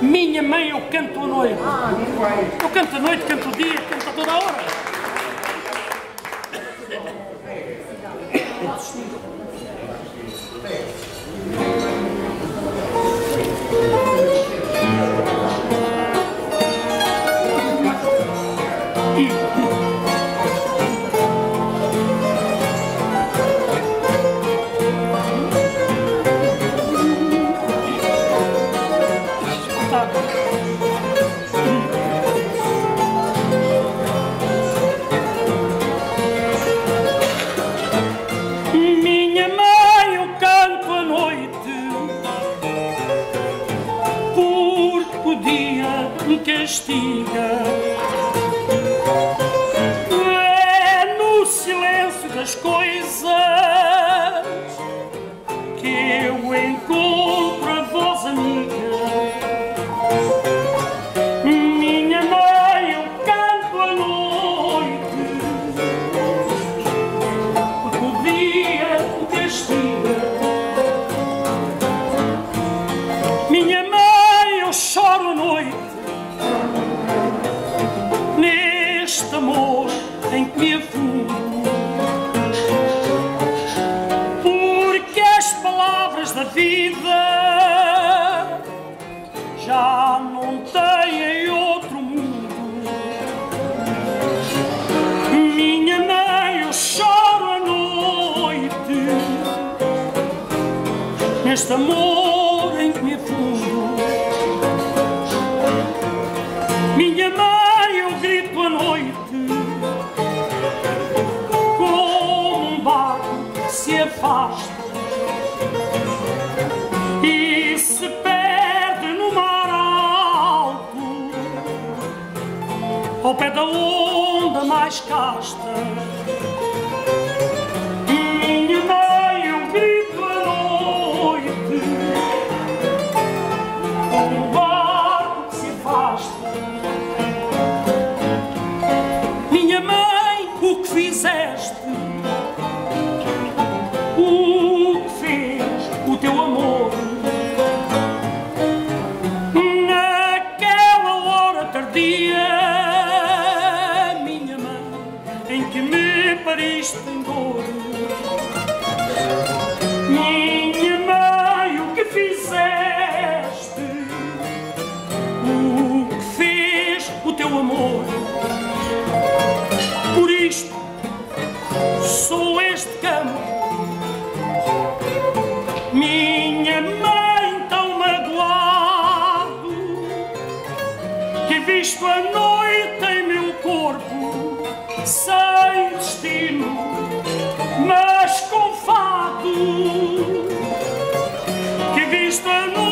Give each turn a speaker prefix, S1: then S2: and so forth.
S1: Minha mãe, eu canto à noite. Eu canto à noite, canto o dia, canto a toda a hora. Me castiga. É no silêncio das coisas que eu encontro a voz amiga. Minha mãe, eu canto à noite porque o dia o castiga. Minha mãe, eu choro à noite neste amor em que me afundo. Porque as palavras da vida já não têm outro mundo. Minha mãe, eu choro à noite Neste amor E se perde no mar alto ao pé da onda mais casta. Minha mãe, eu grito à noite, como um barco que se afasta. Minha mãe, o que fizeste? O me pariste em dor. Minha mãe, o que fizeste? O que fez o teu amor? Por isto, sou este campo minha mãe tão magoado que visto a noite Cristo